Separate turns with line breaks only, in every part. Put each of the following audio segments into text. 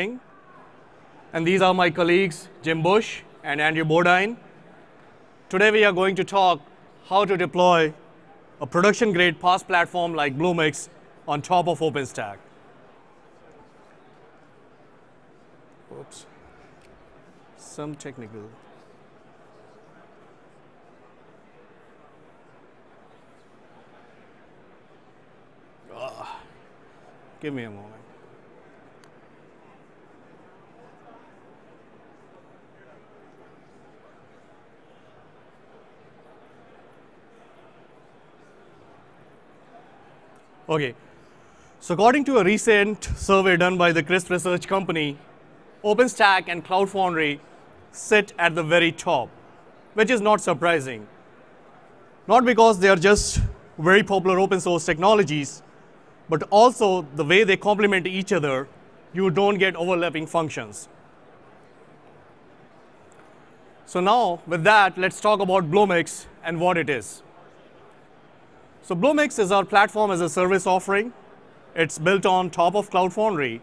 And these are my colleagues, Jim Busche and Andrew Bodine. Today we are going to talk how to deploy a production-grade PaaS platform like Bluemix on top of OpenStack. Oops. Some technical. Ah, give me a moment. Okay. So according to a recent survey done by the CRISP Research Company, OpenStack and Cloud Foundry sit at the very top, which is not surprising. Not because they are just very popular open source technologies, but also the way they complement each other, you don't get overlapping functions. So now, with that, let's talk about Bluemix and what it is. So Bluemix is our platform as a service offering. It's built on top of Cloud Foundry,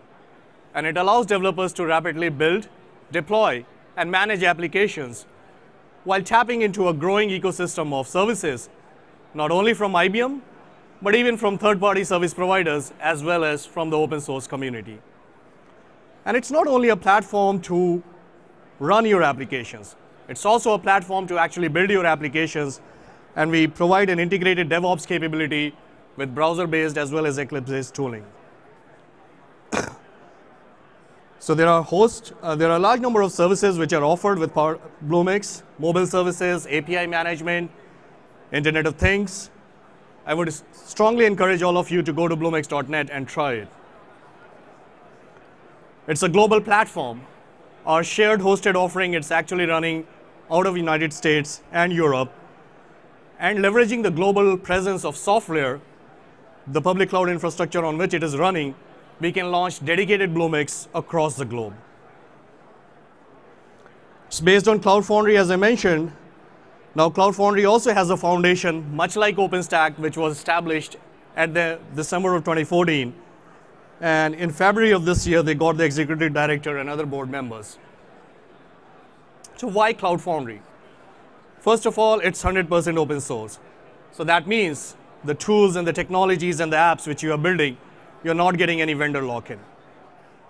and it allows developers to rapidly build, deploy, and manage applications while tapping into a growing ecosystem of services, not only from IBM, but even from third-party service providers, as well as from the open source community. And it's not only a platform to run your applications, it's also a platform to actually build your applications and we provide an integrated DevOps capability with browser-based as well as Eclipse-based tooling. so there are host, uh, there are a large number of services which are offered with Power Bluemix, mobile services, API management, Internet of Things. I would strongly encourage all of you to go to bluemix.net and try it. It's a global platform. Our shared hosted offering, it's actually running out of United States and Europe and leveraging the global presence of SoftLayer, the public cloud infrastructure on which it is running, we can launch dedicated Bluemix across the globe. It's based on Cloud Foundry, as I mentioned. Now, Cloud Foundry also has a foundation, much like OpenStack, which was established at the December of 2014. And in February of this year, they got the executive director and other board members. So why Cloud Foundry? First of all, it's 100% open source. So that means the tools and the technologies and the apps which you are building, you're not getting any vendor lock-in.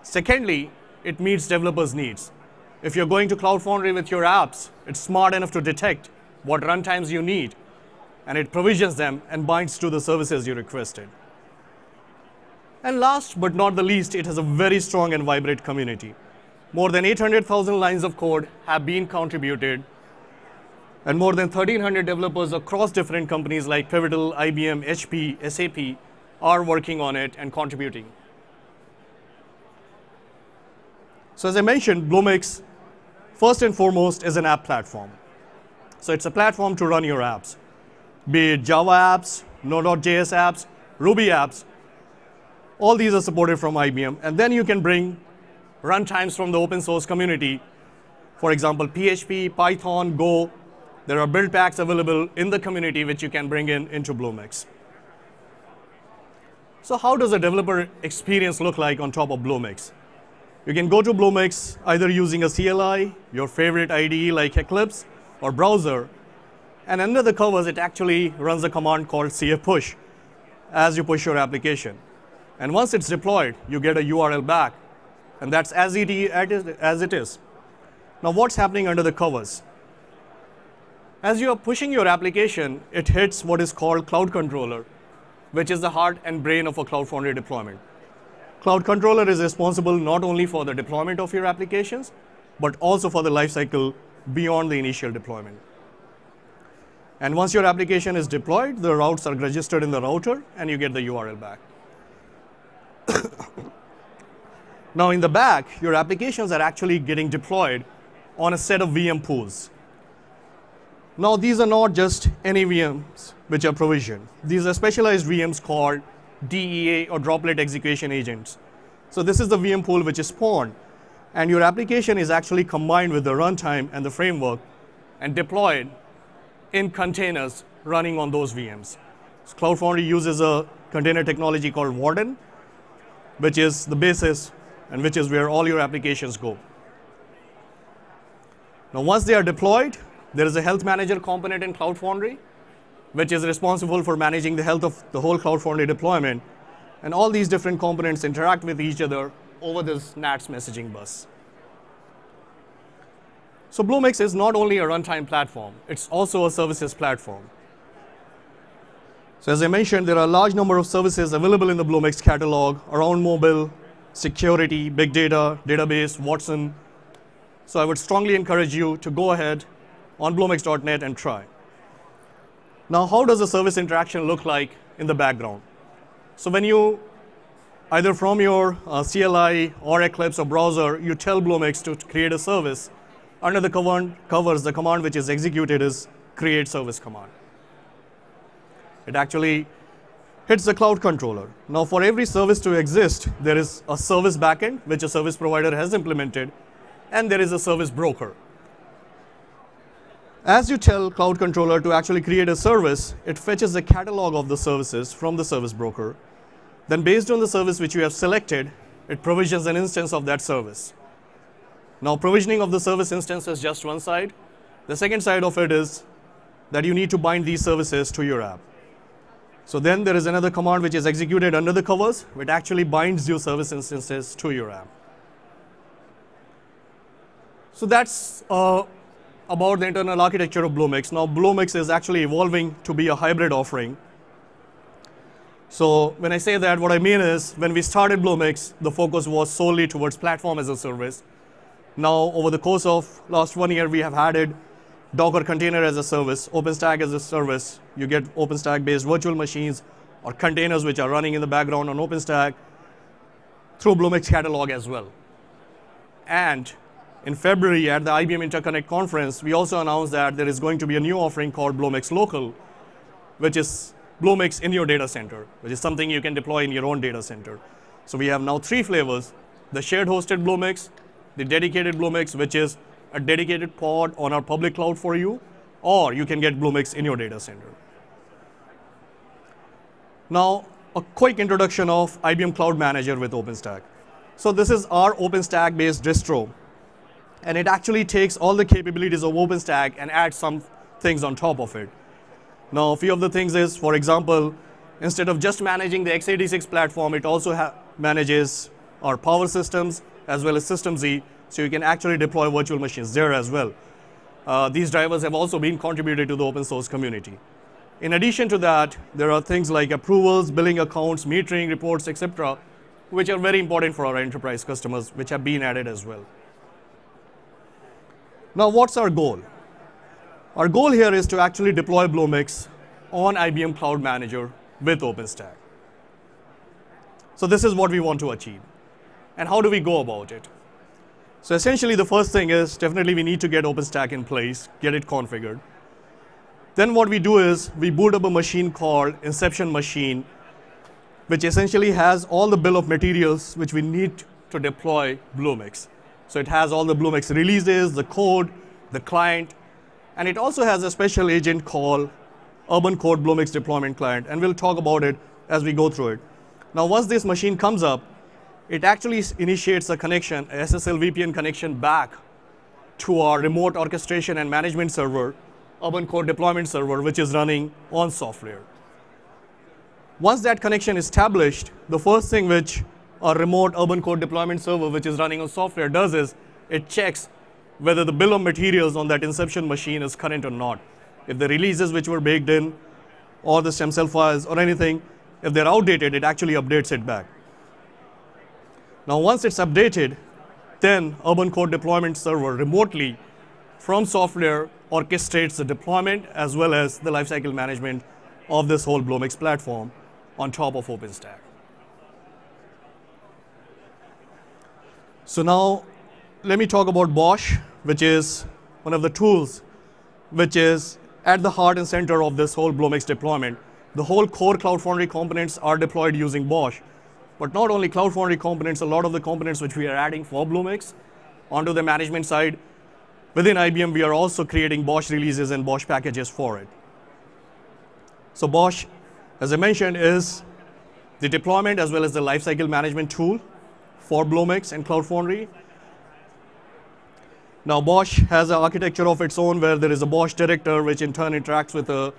Secondly, it meets developers' needs. If you're going to Cloud Foundry with your apps, it's smart enough to detect what runtimes you need, and it provisions them and binds to the services you requested. And last but not the least, it has a very strong and vibrant community. More than 800,000 lines of code have been contributed and more than 1,300 developers across different companies like Pivotal, IBM, HP, SAP are working on it and contributing. So as I mentioned, Bluemix, first and foremost, is an app platform. So it's a platform to run your apps, be it Java apps, Node.js apps, Ruby apps. All these are supported from IBM. And then you can bring runtimes from the open source community. For example, PHP, Python, Go, there are build packs available in the community which you can bring in into Bluemix. So how does a developer experience look like on top of Bluemix? You can go to Bluemix either using a CLI, your favorite IDE like Eclipse, or browser. And under the covers, it actually runs a command called cfpush as you push your application. And once it's deployed, you get a URL back. And that's as as it is. Now, what's happening under the covers? As you are pushing your application, it hits what is called Cloud Controller, which is the heart and brain of a Cloud Foundry deployment. Cloud Controller is responsible not only for the deployment of your applications, but also for the lifecycle beyond the initial deployment. And once your application is deployed, the routes are registered in the router, and you get the URL back. now, in the back, your applications are actually getting deployed on a set of VM pools. Now, these are not just any VMs which are provisioned. These are specialized VMs called DEA or droplet execution agents. So this is the VM pool which is spawned. And your application is actually combined with the runtime and the framework and deployed in containers running on those VMs. So Cloud Foundry uses a container technology called Warden, which is the basis and which is where all your applications go. Now, once they are deployed, there is a health manager component in Cloud Foundry, which is responsible for managing the health of the whole Cloud Foundry deployment. And all these different components interact with each other over this NATS messaging bus. So Bluemix is not only a runtime platform, it's also a services platform. So as I mentioned, there are a large number of services available in the Bluemix catalog around mobile, security, big data, database, Watson. So I would strongly encourage you to go ahead on Bluemix.net and try. Now, how does the service interaction look like in the background? So when you, either from your uh, CLI or Eclipse or browser, you tell Bluemix to create a service, under the command covers, the command which is executed is create service command. It actually hits the cloud controller. Now, for every service to exist, there is a service backend, which a service provider has implemented, and there is a service broker. As you tell Cloud Controller to actually create a service, it fetches a catalog of the services from the service broker. Then based on the service which you have selected, it provisions an instance of that service. Now provisioning of the service instance is just one side. The second side of it is that you need to bind these services to your app. So then there is another command which is executed under the covers, which actually binds your service instances to your app. So that's uh, about the internal architecture of Bluemix. Now, Bluemix is actually evolving to be a hybrid offering. So when I say that, what I mean is when we started Bluemix, the focus was solely towards platform as a service. Now, over the course of last one year, we have added Docker container as a service, OpenStack as a service. You get OpenStack-based virtual machines or containers which are running in the background on OpenStack through Bluemix catalog as well. And in February at the IBM Interconnect conference, we also announced that there is going to be a new offering called Bluemix Local, which is Bluemix in your data center, which is something you can deploy in your own data center. So we have now three flavors, the shared hosted Bluemix, the dedicated Bluemix, which is a dedicated pod on our public cloud for you, or you can get Bluemix in your data center. Now, a quick introduction of IBM Cloud Manager with OpenStack. So this is our OpenStack-based distro and it actually takes all the capabilities of OpenStack and adds some things on top of it. Now, a few of the things is, for example, instead of just managing the x86 platform, it also manages our power systems as well as System Z, so you can actually deploy virtual machines there as well. Uh, these drivers have also been contributed to the open source community. In addition to that, there are things like approvals, billing accounts, metering reports, etc., which are very important for our enterprise customers, which have been added as well. Now, what's our goal? Our goal here is to actually deploy Bluemix on IBM Cloud Manager with OpenStack. So this is what we want to achieve. And how do we go about it? So essentially, the first thing is definitely we need to get OpenStack in place, get it configured. Then what we do is we boot up a machine called Inception Machine, which essentially has all the bill of materials which we need to deploy Bluemix. So it has all the Bluemix releases, the code, the client, and it also has a special agent called UrbanCode Bluemix Deployment Client, and we'll talk about it as we go through it. Now, once this machine comes up, it actually initiates a connection, a SSL VPN connection back to our remote orchestration and management server, UrbanCode Deployment Server, which is running on SoftLayer. Once that connection is established, the first thing which a remote UrbanCode deployment server, which is running on SoftLayer, does is it checks whether the bill of materials on that inception machine is current or not. If the releases which were baked in, or the stem cell files, or anything, if they're outdated, it actually updates it back. Now, once it's updated, then UrbanCode Deployment Server remotely from SoftLayer orchestrates the deployment as well as the lifecycle management of this whole Bluemix platform on top of OpenStack. So now let me talk about BOSH, which is one of the tools which is at the heart and center of this whole Bluemix deployment. The whole core Cloud Foundry components are deployed using BOSH. But not only Cloud Foundry components, a lot of the components which we are adding for Bluemix onto the management side, within IBM, we are also creating BOSH releases and BOSH packages for it. So BOSH, as I mentioned, is the deployment as well as the lifecycle management tool for Bluemix and Cloud Foundry. Now BOSH has an architecture of its own where there is a BOSH director which in turn interacts with a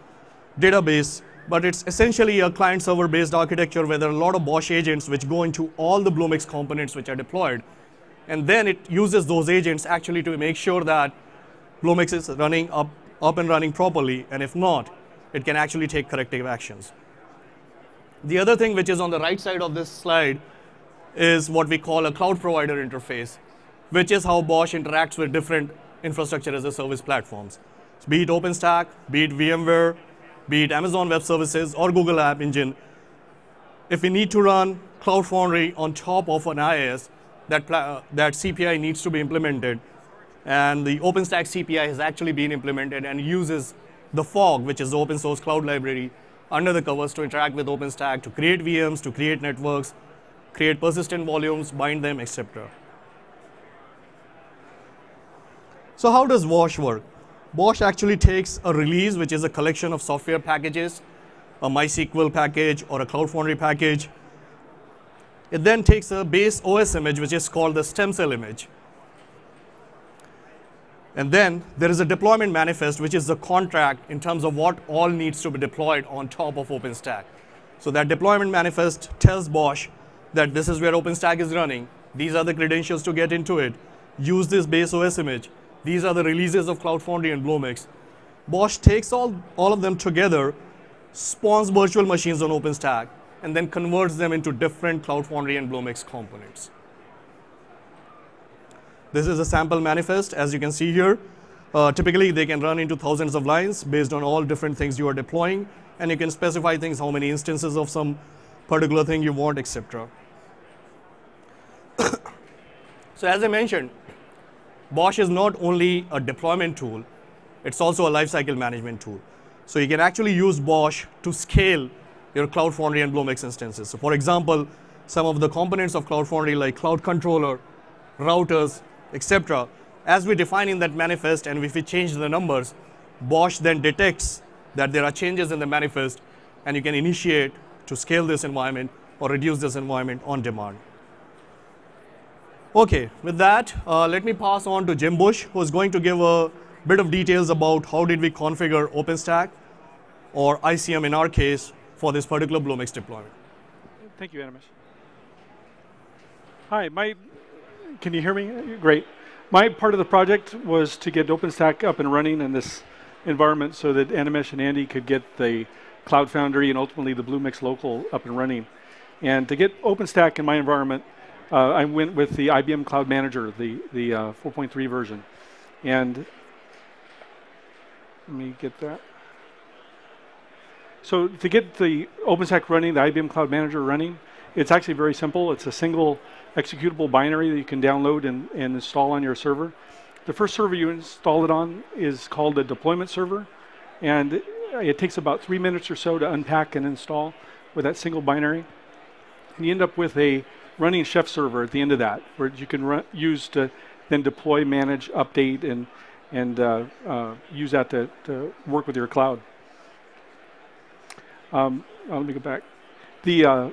database, but it's essentially a client-server based architecture where there are a lot of BOSH agents which go into all the Bluemix components which are deployed. And then it uses those agents actually to make sure that Bluemix is running up, up and running properly, and if not, it can actually take corrective actions. The other thing which is on the right side of this slide is what we call a cloud provider interface, which is how BOSH interacts with different infrastructure as a service platforms. So be it OpenStack, be it VMware, be it Amazon Web Services or Google App Engine, if we need to run Cloud Foundry on top of an IaaS, that, that CPI needs to be implemented. And the OpenStack CPI has actually been implemented and uses the FOG, which is the open source cloud library, under the covers to interact with OpenStack, to create VMs, to create networks, create persistent volumes, bind them, etc. So how does BOSH work? BOSH actually takes a release, which is a collection of software packages, a MySQL package or a Cloud Foundry package. It then takes a base OS image, which is called the stem cell image. And then there is a deployment manifest, which is the contract in terms of what all needs to be deployed on top of OpenStack. So that deployment manifest tells BOSH that this is where OpenStack is running. These are the credentials to get into it. Use this base OS image. These are the releases of Cloud Foundry and Bluemix. BOSH takes all, all of them together, spawns virtual machines on OpenStack, and then converts them into different Cloud Foundry and Bluemix components. This is a sample manifest, as you can see here. Uh, typically, they can run into thousands of lines based on all different things you are deploying, and you can specify things, how many instances of some particular thing you want, etc. so as I mentioned, BOSH is not only a deployment tool, it's also a lifecycle management tool. So you can actually use BOSH to scale your Cloud Foundry and Bluemix instances. So for example, some of the components of Cloud Foundry like Cloud Controller, routers, etc. As we define in that manifest and if we change the numbers, BOSH then detects that there are changes in the manifest and you can initiate to scale this environment or reduce this environment on demand. Okay, with that, uh, let me pass on to Jim Busche, who is going to give a bit of details about how did we configure OpenStack, or ICM in our case, for this particular Bluemix deployment.
Thank you, Animesh. Hi, my, can you hear me? Great. My part of the project was to get OpenStack up and running in this environment so that Animesh and Andy could get the Cloud Foundry and ultimately the Bluemix local up and running. And to get OpenStack in my environment, uh, I went with the IBM Cloud Manager, the, the uh, 4.3 version. And let me get that. So to get the OpenStack running, the IBM Cloud Manager running, it's actually very simple. It's a single executable binary that you can download and, and install on your server. The first server you install it on is called a deployment server, and it takes about three minutes or so to unpack and install with that single binary. And you end up with a running Chef server at the end of that, where you can run, use to then deploy, manage, update, and and uh, uh, use that to, to work with your cloud. Um, oh, let me go back. The uh,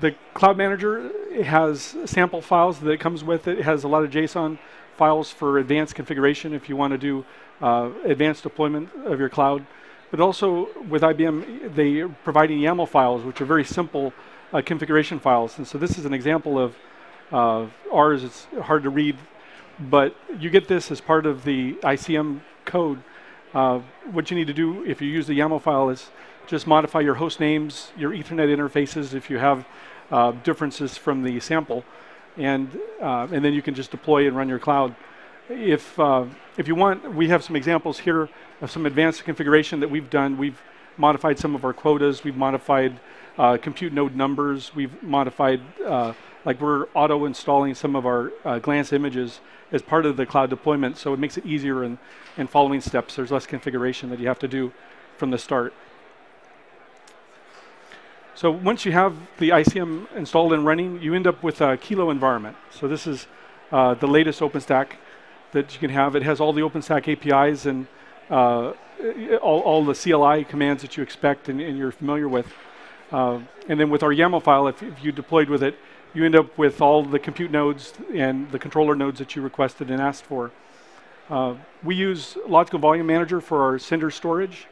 the cloud manager has sample files that it comes with. It has a lot of JSON files for advanced configuration if you want to do uh, advanced deployment of your cloud. But also with IBM, they are providing YAML files, which are very simple uh, configuration files. And so this is an example of uh, ours. It's hard to read, but you get this as part of the ICM code. Uh, what you need to do if you use the YAML file is just modify your host names, your Ethernet interfaces if you have uh, differences from the sample, and uh, and then you can just deploy and run your cloud. If uh, if you want, we have some examples here of some advanced configuration that we've done. We've modified some of our quotas. We've modified uh, compute node numbers. We've modified, uh, like we're auto installing some of our uh, glance images as part of the cloud deployment, so it makes it easier in, in following steps. There's less configuration that you have to do from the start. So once you have the ICM installed and running, you end up with a Kilo environment. So this is uh, the latest OpenStack that you can have. It has all the OpenStack APIs and uh, all, all, the CLI commands that you expect and, and you're familiar with. Uh, and then with our YAML file, if, if, you deployed with it, you end up with all the compute nodes and the controller nodes that you requested and asked for. Uh, we use Logical Volume Manager for our Cinder storage.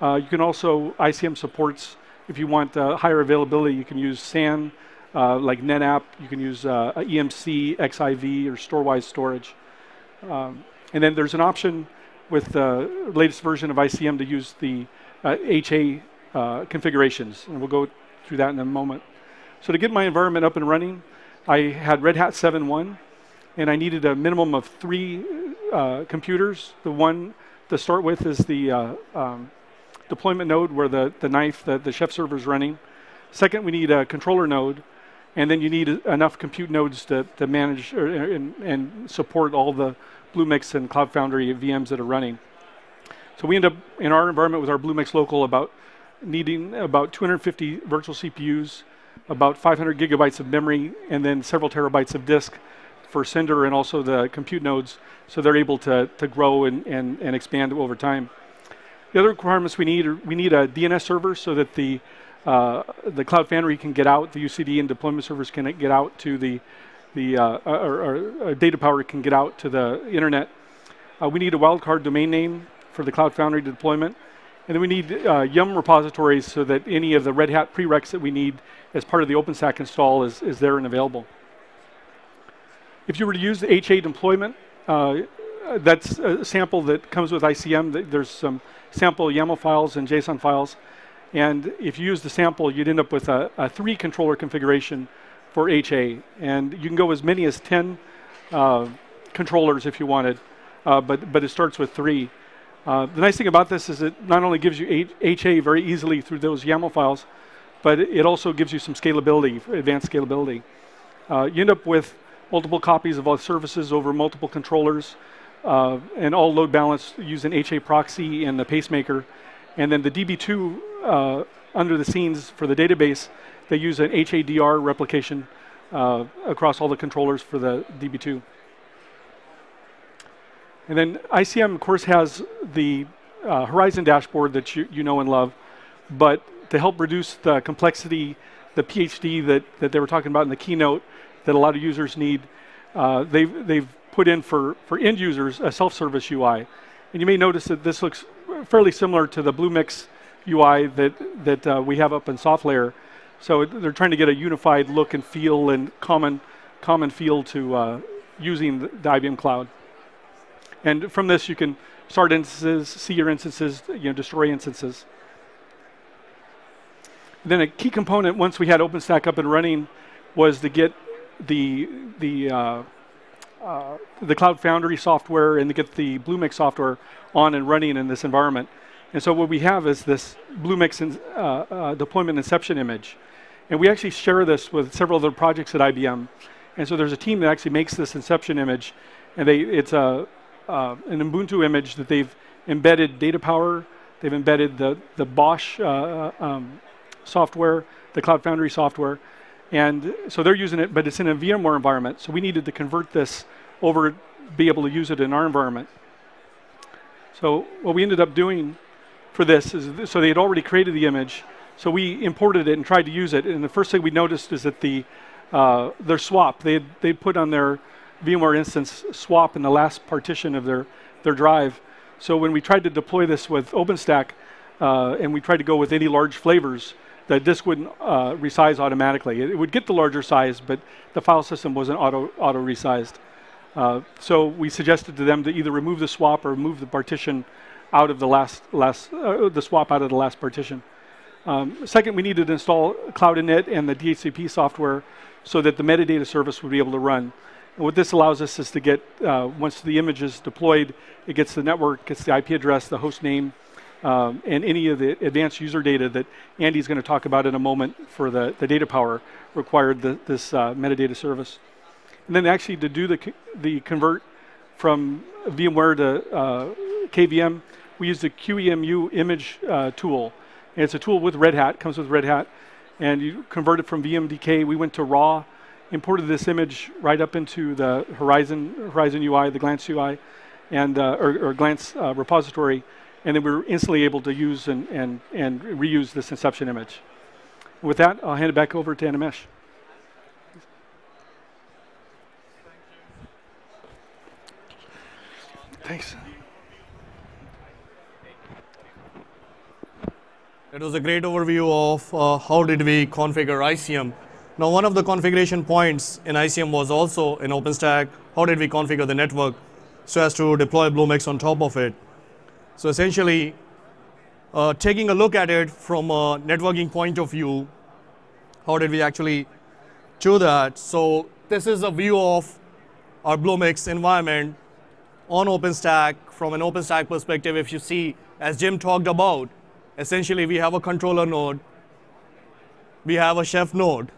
Uh, you can also, ICM supports, if you want uh, higher availability, you can use SAN, uh, like NetApp, you can use EMC, XIV, or Storwize storage. Um, and then there's an option with the latest version of ICM to use the HA uh, configurations, and we'll go through that in a moment. So to get my environment up and running, I had Red Hat 7.1, and I needed a minimum of three uh, computers. The one to start with is the uh, um, deployment node where the, the knife, the, the chef server is running. Second, we need a controller node, and then you need enough compute nodes to, to manage or, and, and support all the Bluemix and Cloud Foundry VMs that are running. So we end up in our environment with our Bluemix local about needing about 250 virtual CPUs, about 500 gigabytes of memory, and then several terabytes of disk for Cinder and also the compute nodes, so they're able to, to grow and, and, and expand over time. The other requirements we need are we need a DNS server so that the uh, the Cloud Foundry can get out, the UCD and deployment servers can get out to the the uh, or, or, or, DataPower can get out to the internet. Uh, we need a wildcard domain name for the Cloud Foundry deployment. And then we need uh, Yum repositories so that any of the Red Hat prereqs that we need as part of the OpenStack install is, is there and available. If you were to use the HA deployment, uh, that's a sample that comes with ICM. There's some sample YAML files and JSON files. And if you use the sample, you'd end up with a, a three controller configuration for HA. And you can go as many as 10 uh, controllers if you wanted, uh, but, but it starts with three. Uh, the nice thing about this is it not only gives you HA very easily through those YAML files, but it also gives you some scalability, advanced scalability. Uh, you end up with multiple copies of all services over multiple controllers, uh, and all load balanced using HA proxy and the pacemaker. And then the DB2 uh, under the scenes for the database, they use an HADR replication uh, across all the controllers for the DB2. And then ICM, of course, has the uh, Horizon dashboard that you, you know and love, but to help reduce the complexity, the PhD that, that they were talking about in the keynote that a lot of users need, uh, they've, they've put in for, for end users a self-service UI. And you may notice that this looks fairly similar to the Bluemix UI that, that uh, we have up in SoftLayer. So they're trying to get a unified look and feel and common, common feel to uh, using the, the IBM Cloud. And from this, you can start instances, see your instances, you know, destroy instances. Then a key component once we had OpenStack up and running was to get the the uh, uh, the Cloud Foundry software and to get the Bluemix software on and running in this environment. And so what we have is this Bluemix in, uh, uh deployment inception image. And we actually share this with several other projects at IBM. And so there's a team that actually makes this inception image. And they, it's a, uh, an Ubuntu image that they've embedded DataPower, they've embedded the, the BOSH uh, uh, um, software, the Cloud Foundry software, and so they're using it, but it's in a VMware environment. So we needed to convert this over, be able to use it in our environment. So what we ended up doing for this is, so they had already created the image, so we imported it and tried to use it. And the first thing we noticed is that the uh, their swap, they they put on their VMware instance swap in the last partition of their, their drive. So when we tried to deploy this with OpenStack, uh, and we tried to go with any large flavors, the disk wouldn't uh, resize automatically. It, it, would get the larger size, but the file system wasn't auto, auto resized. Uh, so we suggested to them to either remove the swap or move the partition out of the last, last uh, the swap out of the last partition. Um, second, we needed to install Cloud Init and the DHCP software so that the metadata service would be able to run. And what this allows us is to get, uh, once the image is deployed, it gets the network, gets the IP address, the host name, um, and any of the advanced user data that Andy's going to talk about in a moment for the, the DataPower required the, this uh, metadata service. And then actually to do the, the convert from VMware to uh, KVM, we use the QEMU image uh, tool. And it's a tool with Red Hat, comes with Red Hat. And you convert it from VMDK. We went to RAW imported this image right up into the Horizon, Horizon UI, the Glance UI, and, uh, or, or, Glance uh, repository, and then we were instantly able to use and, and, and reuse this inception image. With that, I'll hand it back over to Animesh. Thanks.
It was a great overview of uh, how did we configure ICM. Now, one of the configuration points in ICM was also in OpenStack, how did we configure the network so as to deploy Bluemix on top of it. So essentially, uh, taking a look at it from a networking point of view, how did we actually do that? So this is a view of our Bluemix environment on OpenStack. From an OpenStack perspective, if you see, as Jim talked about, essentially we have a controller node, we have a chef node,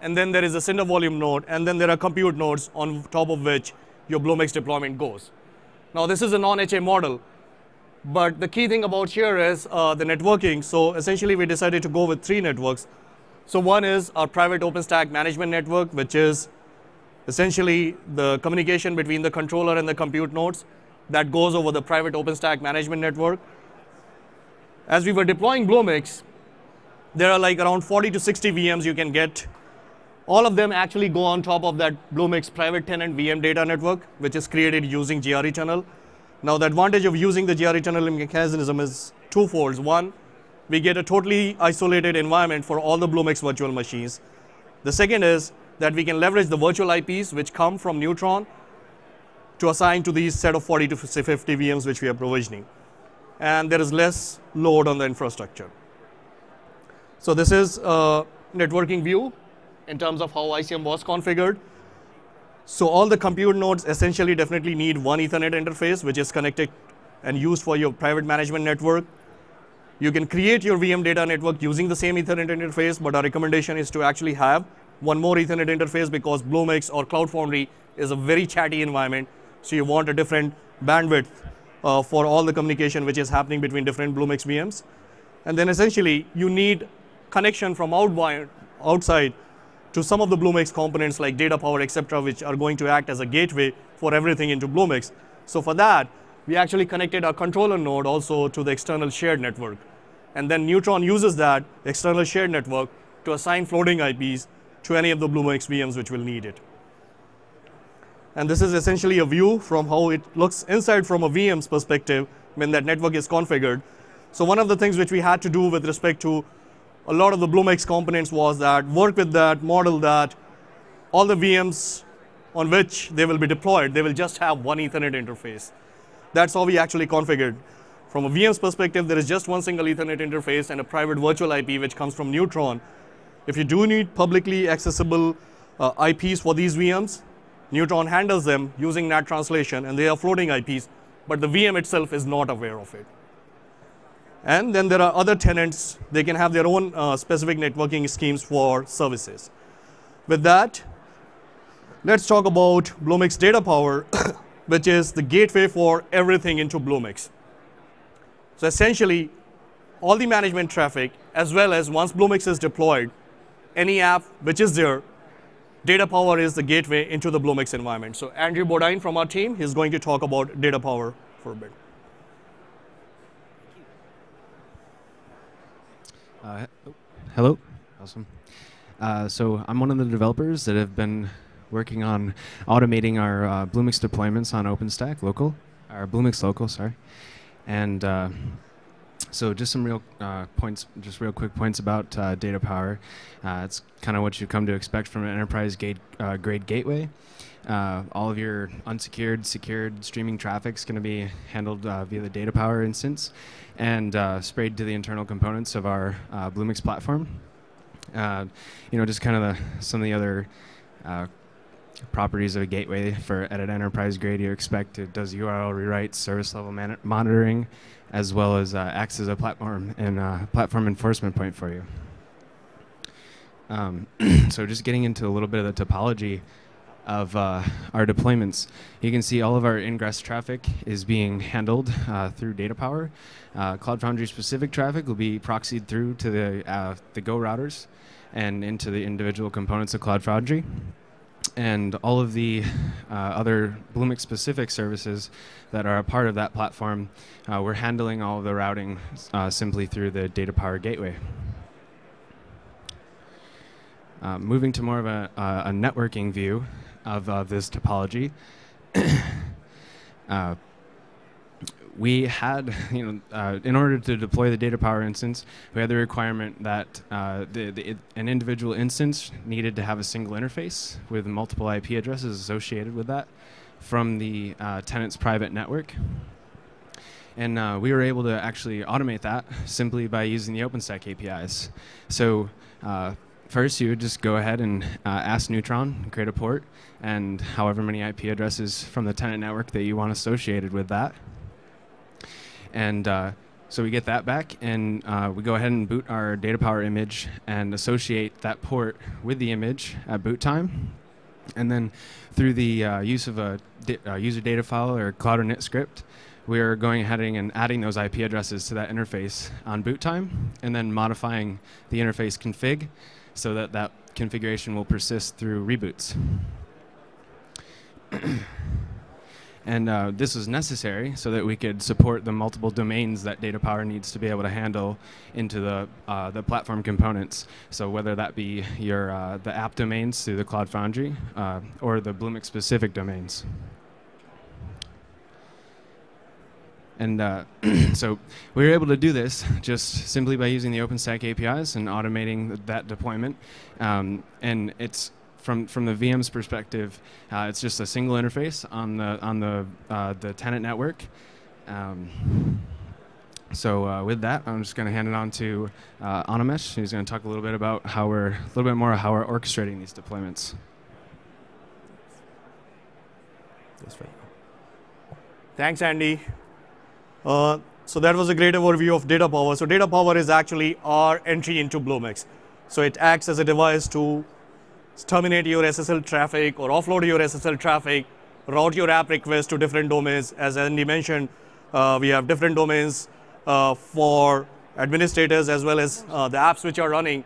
and then there is a Cinder volume node, and then there are compute nodes on top of which your Bluemix deployment goes. Now this is a non-HA model, but the key thing about here is uh, the networking. So essentially we decided to go with three networks. So one is our private OpenStack management network, which is essentially the communication between the controller and the compute nodes that goes over the private OpenStack management network. As we were deploying Bluemix, there are like around 40 to 60 VMs you can get. All of them actually go on top of that Bluemix private tenant VM data network, which is created using GRE tunnel. Now, the advantage of using the GRE tunneling mechanism is twofold. One, we get a totally isolated environment for all the Bluemix virtual machines. The second is that we can leverage the virtual IPs which come from Neutron to assign to these set of 40 to 50 VMs which we are provisioning and there is less load on the infrastructure. So this is a networking view in terms of how ICM was configured. So all the compute nodes essentially definitely need one Ethernet interface, which is connected and used for your private management network. You can create your VM data network using the same Ethernet interface, but our recommendation is to actually have one more Ethernet interface because Bluemix or Cloud Foundry is a very chatty environment. So you want a different bandwidth uh, for all the communication which is happening between different Bluemix VMs. And then essentially, you need connection from outside to some of the Bluemix components like DataPower, etc., which are going to act as a gateway for everything into Bluemix. So for that, we actually connected our controller node also to the external shared network. And then Neutron uses that external shared network to assign floating IPs to any of the Bluemix VMs which will need it. And this is essentially a view from how it looks inside from a VM's perspective when that network is configured. So one of the things which we had to do with respect to a lot of the Bluemix components was that work with that, model that all the VMs on which they will be deployed, they will just have one Ethernet interface. That's how we actually configured. From a VM's perspective, there is just one single Ethernet interface and a private virtual IP which comes from Neutron. If you do need publicly accessible uh, IPs for these VMs, Neutron handles them using NAT translation, and they are floating IPs, but the VM itself is not aware of it. And then there are other tenants. They can have their own uh, specific networking schemes for services. With that, let's talk about Bluemix DataPower, which is the gateway for everything into Bluemix. So essentially, all the management traffic, as well as once Bluemix is deployed, any app which is there DataPower is the gateway into the Bluemix environment. So Andrew Bodine from our team is going to talk about DataPower for a bit.
Uh, hello, awesome. Uh, so I'm one of the developers that have been working on automating our uh, Bluemix deployments on OpenStack local, our Bluemix local, sorry. And uh, so just some real uh, points, just real quick points about uh, DataPower. Uh, it's kind of what you come to expect from an enterprise gate, uh, grade gateway. Uh, all of your unsecured, secured streaming traffic is going to be handled uh, via the DataPower instance and sprayed to the internal components of our Bluemix platform. you know, just kind of some of the other properties of a gateway for at an enterprise grade you expect it does URL rewrites, service level monitoring, as well as uh, acts as a platform and uh, platform enforcement point for you. Um, so just getting into a little bit of the topology of uh, our deployments, you can see all of our ingress traffic is being handled uh, through DataPower. Uh, Cloud Foundry specific traffic will be proxied through to the, uh, the Go routers and into the individual components of Cloud Foundry and all of the uh, other Bluemix specific services that are a part of that platform, uh, we're handling all of the routing uh, simply through the DataPower gateway. uh, moving to more of a, uh, a networking view of uh, this topology, we had, you know, uh, in order to deploy the DataPower instance, we had the requirement that uh, the, the, an individual instance needed to have a single interface with multiple IP addresses associated with that from the uh, tenant's private network. And uh, we were able to actually automate that simply by using the OpenStack APIs. So uh, first, you would just go ahead and uh, ask Neutron, create a port, and however many IP addresses from the tenant network that you want associated with that. And uh, so we get that back, and uh, we go ahead and boot our DataPower image and associate that port with the image at boot time. And then through the uh, use of a di- uh, user data file or Cloud init script, we're going ahead and adding those IP addresses to that interface on boot time, and then modifying the interface config so that that configuration will persist through reboots. and uh, this was necessary so that we could support the multiple domains that DataPower needs to be able to handle into the uh, the platform components. So whether that be your uh, the app domains through the Cloud Foundry uh, or the Bluemix specific domains. And uh, so we were able to do this just simply by using the OpenStack APIs and automating th- that deployment. Um, and it's from from the VM's perspective, uh, it's just a single interface on the on the uh, the tenant network. Um, so uh, with that, I'm just going to hand it on to uh, Animesh, who's going to talk a little bit about how we're a little bit more how we're orchestrating these deployments.
Thanks, Andy. Uh, so that was a great overview of DataPower. So DataPower is actually our entry into Bluemix. So it acts as a device to terminate your SSL traffic or offload your SSL traffic, route your app requests to different domains. As Andy mentioned, uh, we have different domains uh, for administrators as well as uh, the apps which are running.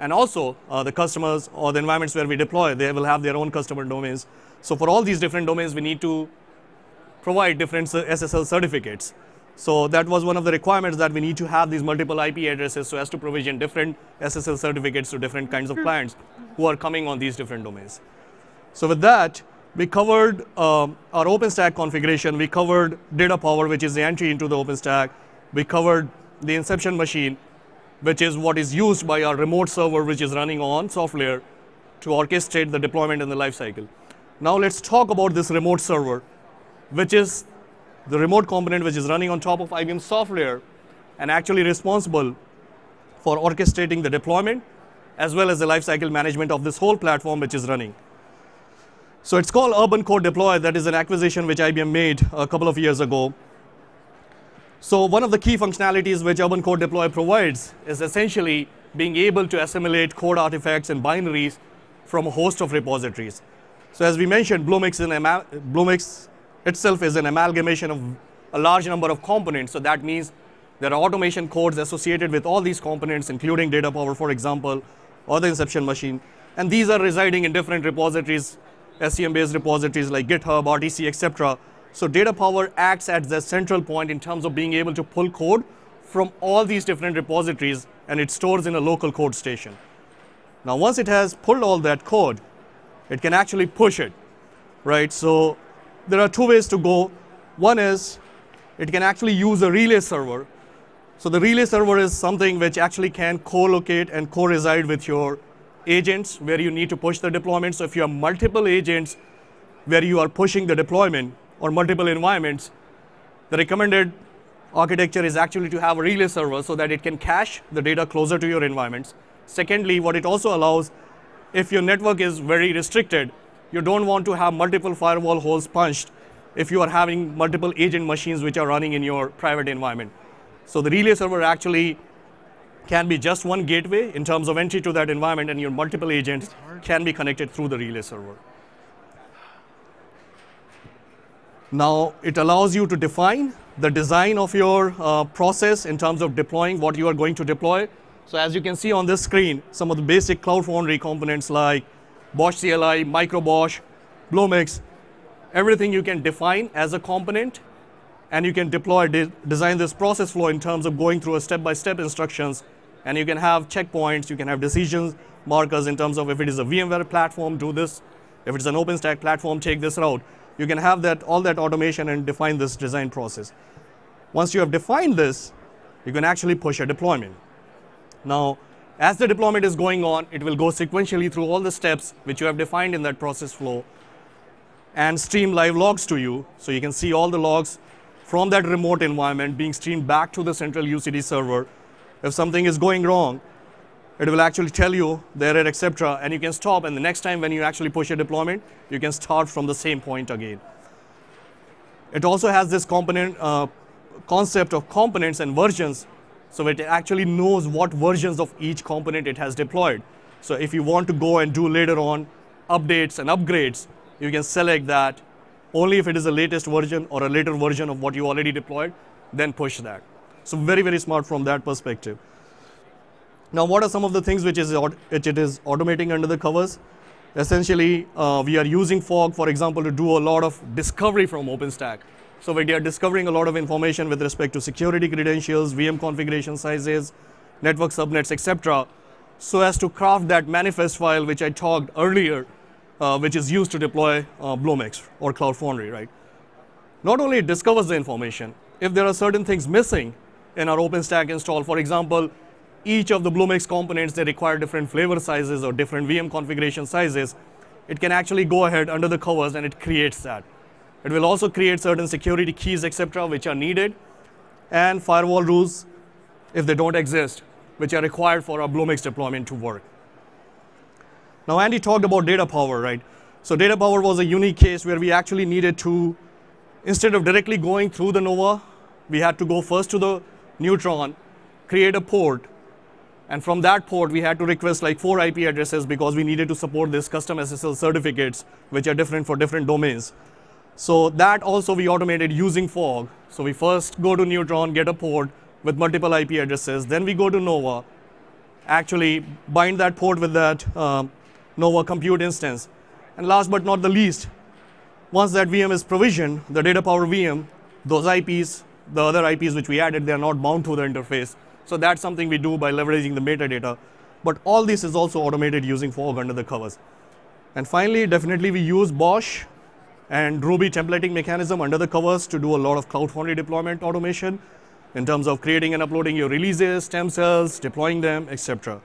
And also uh, the customers or the environments where we deploy, they will have their own customer domains. So for all these different domains, we need to provide different SSL certificates. So that was one of the requirements that we need to have these multiple IP addresses so as to provision different SSL certificates to different kinds of clients who are coming on these different domains. So with that, we covered um, our OpenStack configuration. We covered DataPower, which is the entry into the OpenStack. We covered the inception machine, which is what is used by our remote server, which is running on SoftLayer to orchestrate the deployment and the lifecycle. Now let's talk about this remote server which is the remote component which is running on top of IBM SoftLayer and actually responsible for orchestrating the deployment as well as the lifecycle management of this whole platform which is running. So it's called UrbanCode Deploy. That is an acquisition which IBM made a couple of years ago. So one of the key functionalities which UrbanCode Deploy provides is essentially being able to assimilate code artifacts and binaries from a host of repositories. So as we mentioned, Bluemix, Bluemix itself is an amalgamation of a large number of components. So that means there are automation codes associated with all these components, including DataPower, for example, or the inception machine. And these are residing in different repositories, SCM-based repositories like GitHub, RDC, etc. So DataPower acts as the central point in terms of being able to pull code from all these different repositories, and it stores in a local code station. Now, once it has pulled all that code, it can actually push it, right? So there are two ways to go. One is it can actually use a relay server. So the relay server is something which actually can co-locate and co-reside with your agents where you need to push the deployment. So if you have multiple agents where you are pushing the deployment or multiple environments, the recommended architecture is actually to have a relay server so that it can cache the data closer to your environments. Secondly, what it also allows, if your network is very restricted, you don't want to have multiple firewall holes punched if you are having multiple agent machines which are running in your private environment. So the relay server actually can be just one gateway in terms of entry to that environment, and your multiple agents can be connected through the relay server. Now, it allows you to define the design of your uh, process in terms of deploying what you are going to deploy. So as you can see on this screen, some of the basic Cloud Foundry components like BOSH CLI, Micro BOSH, Bluemix, everything you can define as a component and you can deploy, de design this process flow in terms of going through a step-by-step -step instructions And you can have checkpoints, you can have decisions, markers in terms of if it is a VMware platform, do this. If it's an OpenStack platform, take this route. You can have that all that automation and define this design process. Once you have defined this, you can actually push a deployment. Now, as the deployment is going on, it will go sequentially through all the steps which you have defined in that process flow and stream live logs to you. So you can see all the logs from that remote environment being streamed back to the central UCD server. If something is going wrong, it will actually tell you the error, etc. And you can stop, and the next time when you actually push a deployment, you can start from the same point again. It also has this component uh, concept of components and versions, so it actually knows what versions of each component it has deployed. So if you want to go and do later on updates and upgrades, you can select that only if it is the latest version or a later version of what you already deployed, then push that. So very, very smart from that perspective. Now, what are some of the things which, is, which it is automating under the covers? Essentially, uh, we are using Fog, for example, to do a lot of discovery from OpenStack. So we are discovering a lot of information with respect to security credentials, VM configuration sizes, network subnets, etc., so as to craft that manifest file which I talked earlier, uh, which is used to deploy uh, Bluemix or Cloud Foundry, right? Not only it discovers the information, if there are certain things missing in our OpenStack install, for example, each of the Bluemix components, they require different flavor sizes or different VM configuration sizes, it can actually go ahead under the covers and it creates that. It will also create certain security keys, etc., which are needed, and firewall rules, if they don't exist, which are required for our Bluemix deployment to work. Now, Andy talked about DataPower, right? So DataPower was a unique case where we actually needed to, instead of directly going through the Nova, we had to go first to the Neutron, create a port, and from that port, we had to request like four IP addresses because we needed to support this custom SSL certificates, which are different for different domains. So that also we automated using Fog. So we first go to Neutron, get a port with multiple IP addresses. Then we go to Nova, actually bind that port with that um, Nova compute instance. And last but not the least, once that VM is provisioned, the DataPower VM, those IPs, the other IPs which we added, they're not bound to the interface. So that's something we do by leveraging the metadata. But all this is also automated using Fog under the covers. And finally, definitely we use BOSH and Ruby templating mechanism under the covers to do a lot of Cloud Foundry deployment automation in terms of creating and uploading your releases, stem cells, deploying them, etc.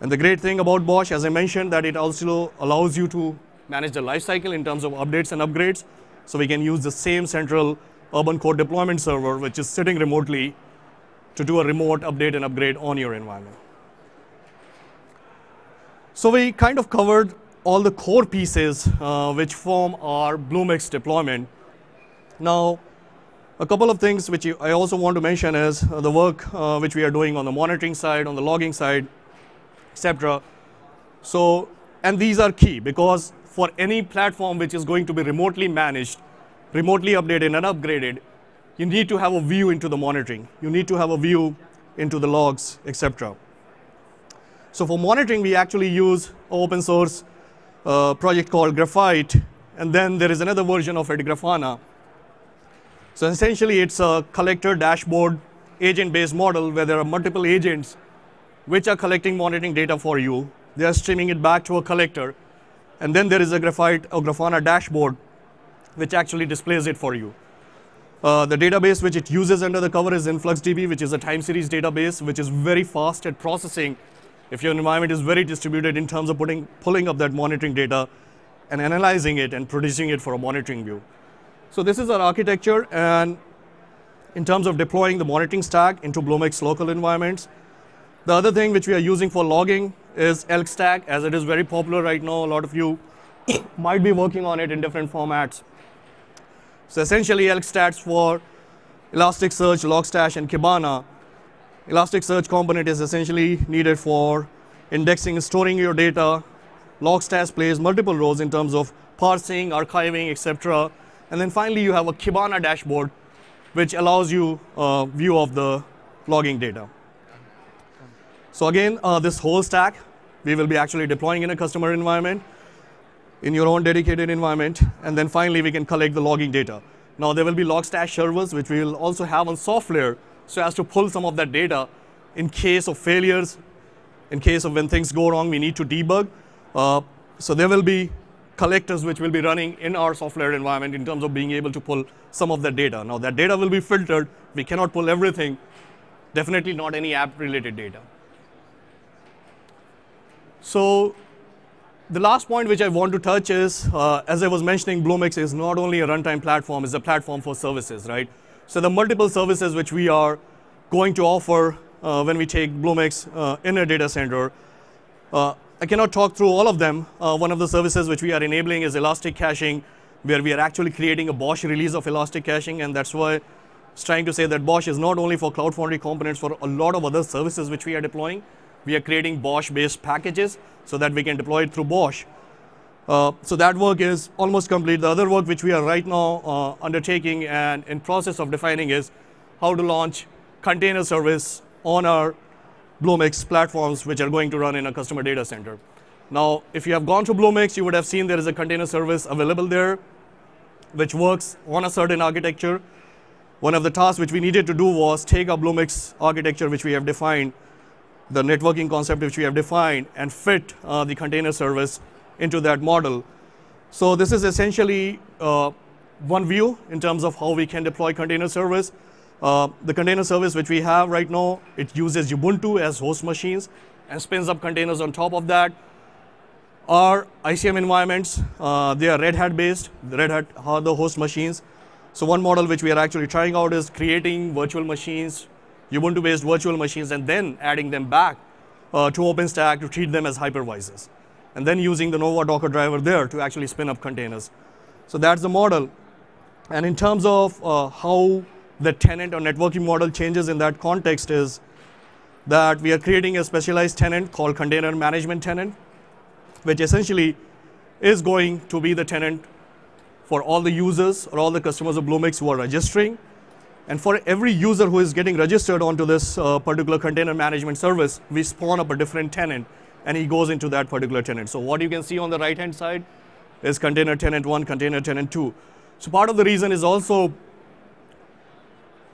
And the great thing about BOSH, as I mentioned, that it also allows you to manage the lifecycle in terms of updates and upgrades. So we can use the same central UrbanCode deployment server, which is sitting remotely to do a remote update and upgrade on your environment. So we kind of covered all the core pieces uh, which form our Bluemix deployment. Now, a couple of things which I also want to mention is uh, the work uh, which we are doing on the monitoring side, on the logging side, etc. So, and these are key because for any platform which is going to be remotely managed, remotely updated and upgraded, you need to have a view into the monitoring. You need to have a view into the logs, etc. So for monitoring, we actually use open source uh, project called Graphite, and then there is another version of it, Grafana. So essentially, it's a collector dashboard agent-based model where there are multiple agents which are collecting monitoring data for you. They are streaming it back to a collector, and then there is a Graphite or Grafana dashboard which actually displays it for you. Uh, the database which it uses under the cover is InfluxDB, which is a time series database, which is very fast at processing if your environment is very distributed in terms of putting, pulling up that monitoring data and analyzing it and producing it for a monitoring view. So this is our architecture, and in terms of deploying the monitoring stack into Bluemix local environments, the other thing which we are using for logging is ELK Stack, as it is very popular right now. A lot of you might be working on it in different formats. So essentially, ELK stands for Elasticsearch, Logstash, and Kibana. Elasticsearch component is essentially needed for indexing storing your data. Logstash plays multiple roles in terms of parsing, archiving, etc. And then finally, you have a Kibana dashboard, which allows you a view of the logging data. So again, uh, this whole stack, we will be actually deploying in a customer environment, in your own dedicated environment, and then finally, we can collect the logging data. Now, there will be Logstash servers, which we will also have on SoftLayer, so as to pull some of that data in case of failures, in case of when things go wrong, we need to debug. Uh, so there will be collectors which will be running in our software environment in terms of being able to pull some of that data. Now that data will be filtered. We cannot pull everything, definitely not any app related data. So the last point which I want to touch is, uh, as I was mentioning, Bluemix is not only a runtime platform, it's a platform for services, right? So the multiple services which we are going to offer uh, when we take Bluemix uh, in a data center. Uh, I cannot talk through all of them. Uh, one of the services which we are enabling is Elastic Caching, where we are actually creating a BOSH release of Elastic Caching, and that's why it's trying to say that BOSH is not only for Cloud Foundry components, for a lot of other services which we are deploying. We are creating BOSH-based packages so that we can deploy it through BOSH. Uh, so that work is almost complete. The other work which we are right now uh, undertaking and in process of defining is how to launch container service on our Bluemix platforms which are going to run in a customer data center. Now, if you have gone to Bluemix, you would have seen there is a container service available there which works on a certain architecture. One of the tasks which we needed to do was take a Bluemix architecture which we have defined, the networking concept which we have defined, and fit uh, the container service into that model. So this is essentially uh, one view in terms of how we can deploy container service. Uh, the container service which we have right now, it uses Ubuntu as host machines and spins up containers on top of that. Our ICM environments, uh, they are Red Hat based. The Red Hat are the host machines. So one model which we are actually trying out is creating virtual machines, Ubuntu based virtual machines, and then adding them back uh, to OpenStack to treat them as hypervisors. And then using the Nova Docker driver there to actually spin up containers. So that's the model. And in terms of uh, how the tenant or networking model changes in that context is that we are creating a specialized tenant called container management tenant, which essentially is going to be the tenant for all the users or all the customers of Bluemix who are registering. And for every user who is getting registered onto this uh, particular container management service, we spawn up a different tenant and he goes into that particular tenant. So what you can see on the right hand side is container tenant one, container tenant two. So part of the reason is also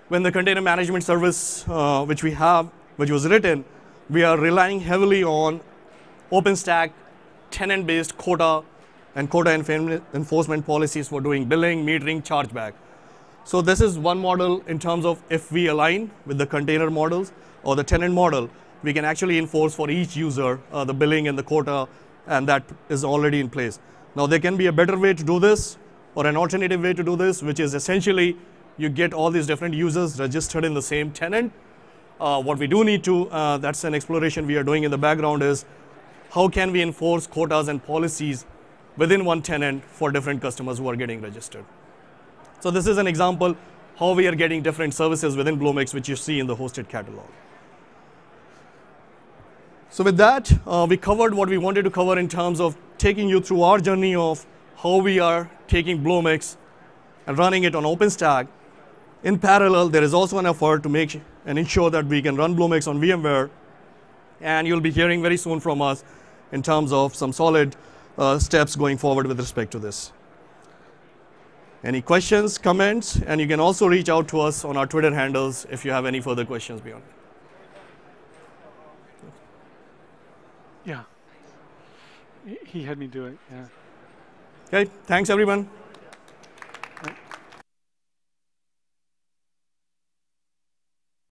when the container management service, uh, which we have, which was written, we are relying heavily on OpenStack tenant-based quota and quota enforcement policies for doing billing, metering, chargeback. So this is one model in terms of if we align with the container models or the tenant model, we can actually enforce for each user uh, the billing and the quota, and that is already in place. Now there can be a better way to do this or an alternative way to do this, which is essentially you get all these different users registered in the same tenant. Uh, what we do need to, uh, that's an exploration we are doing in the background is how can we enforce quotas and policies within one tenant for different customers who are getting registered. So this is an example how we are getting different services within Bluemix, which you see in the hosted catalog. So with that, uh, we covered what we wanted to cover in terms of taking you through our journey of how we are taking Bluemix and running it on OpenStack in parallel, there is also an effort to make and ensure that we can run Bluemix on VMware. And you'll be hearing very soon from us in terms of some solid uh, steps going forward with respect to this. Any questions, comments, and you can also reach out to us on our Twitter handles if you have any further questions beyond.
Yeah. He had me do it, yeah.
Okay, thanks everyone.